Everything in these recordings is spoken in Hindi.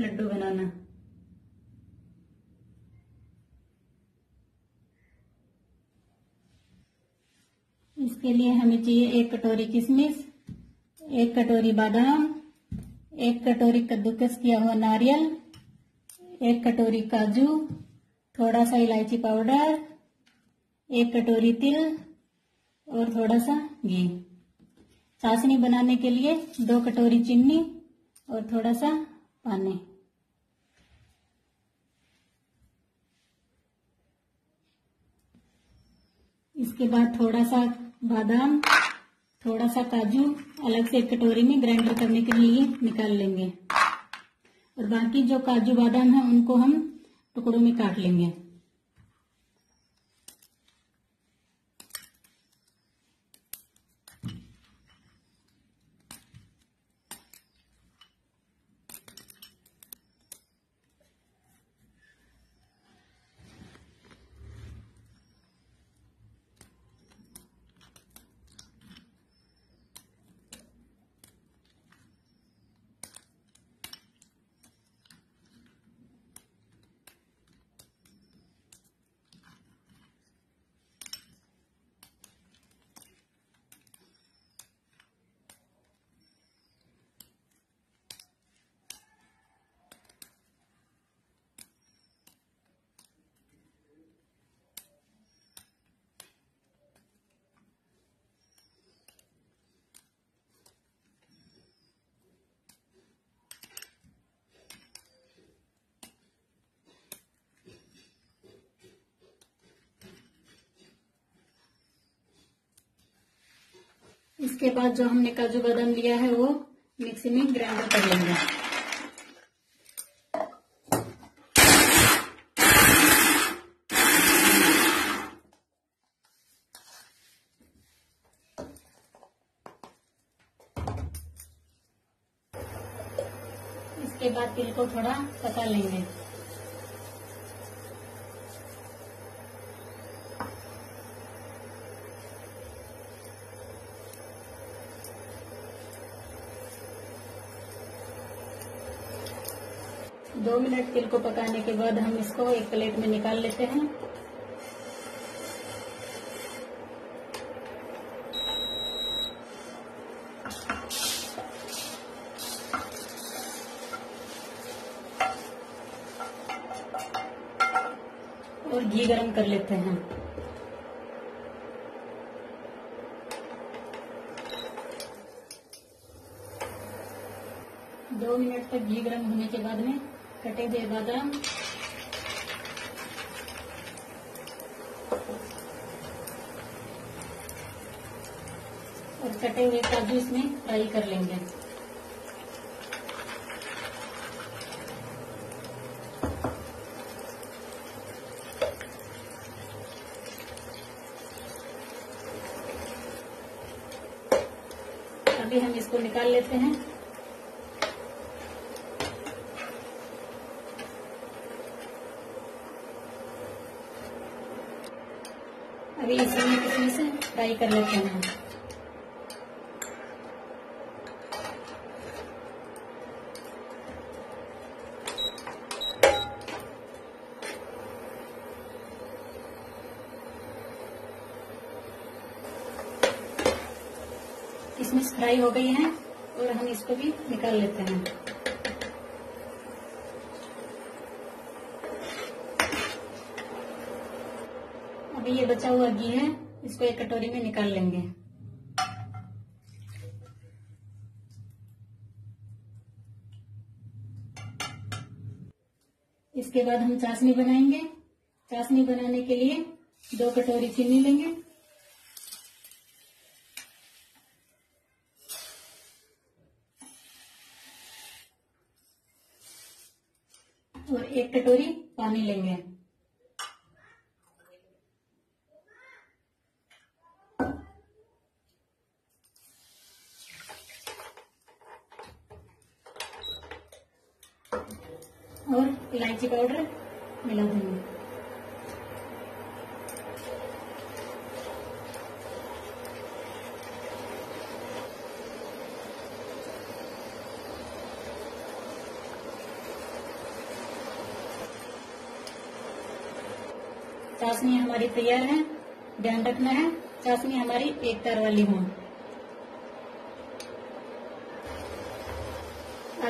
मिलाना इसके लिए हमें चाहिए एक कटोरी किशमिश, एक कटोरी बादाम, एक कटोरी कद्दूकस किया हुआ नारियल, एक कटोरी काजू, थोड़ा सा इलायची पाउडर, एक कटोरी तिल और थोड़ा सा घी। चाशनी बनाने के लिए दो कटोरी चीनी और थोड़ा सा पानी। इसके बाद थोड़ा सा बादाम, थोड़ा सा काजू, अलग से एक कटोरी में ग्राइंडर करने के लिए निकाल लेंगे। और बाकी जो काजू बादाम है, उनको हम टुकड़ों में काट लेंगे। इसके बाद जो हमने काजू बादाम लिया है, वो मिक्सी में ग्राइंडर कर लेंगे। इसके बाद तिल को थोड़ा पका लेंगे। दो मिनट तिल को पकाने के बाद हम इसको एक प्लेट में निकाल लेते हैं। और घी गरम कर लेते हैं। दो मिनट तक घी गरम होने के बाद में कटे हुए बादाम। और कटे हुए काजू इसमें फ्राई कर लेंगे। अभी हम इसको निकाल लेते हैं। अभी इसमें किसी से फ्राई कर लेते हैं इसमें फ्राई हो गई है और हम इसको भी निकाल लेते हैं। अभी ये बचा हुआ घी है, इसको एक कटोरी में निकाल लेंगे। इसके बाद हम चाशनी बनाएँगे। चाशनी बनाने के लिए दो कटोरी चीनी लेंगे। और एक कटोरी पानी लेंगे। और इलायची पाउडर मिला दूँगी। चाशनी हमारी तैयार है, ध्यान रखना है, चाशनी हमारी एक तार वाली हो।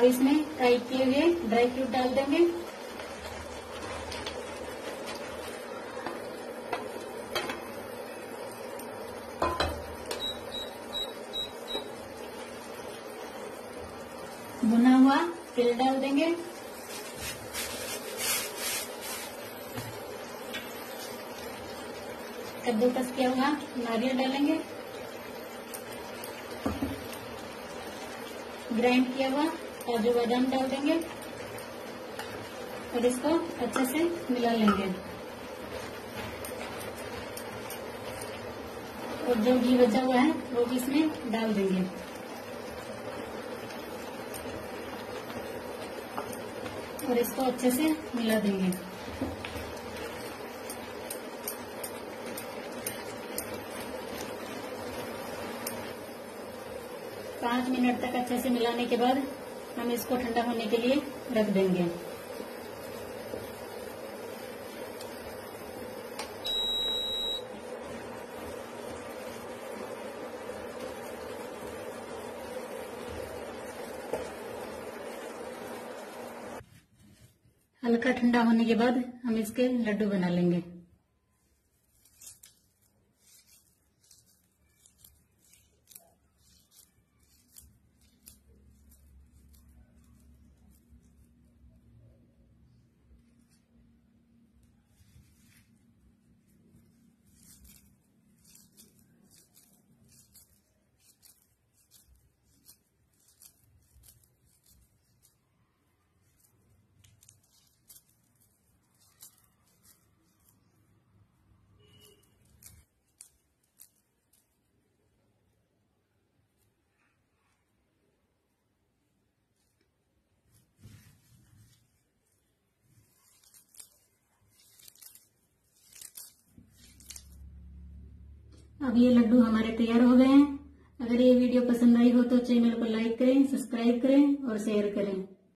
अब इसमें फ्राई किए हुए ड्राई फ्रूट डाल देंगे। भुना हुआ तिल डाल देंगे। कद्दूकस किया हुआ नारियल डालेंगे। ग्राइंड किया हुआ काजू बादाम डाल देंगे और इसको अच्छे से मिला लेंगे। और जो घी बचा हुआ है, वो भी इसमें डाल देंगे। और इसको अच्छे से मिला देंगे। पाँच मिनट तक अच्छे से मिलाने के बाद हम इसको ठंडा होने के लिए रख देंगे। हल्का ठंडा होने के बाद हम इसके लड्डू बना लेंगे। अब ये लड्डू हमारे तैयार हो गए हैं। अगर ये वीडियो पसंद आई हो तो चैनल को लाइक करें, सब्सक्राइब करें और शेयर करें।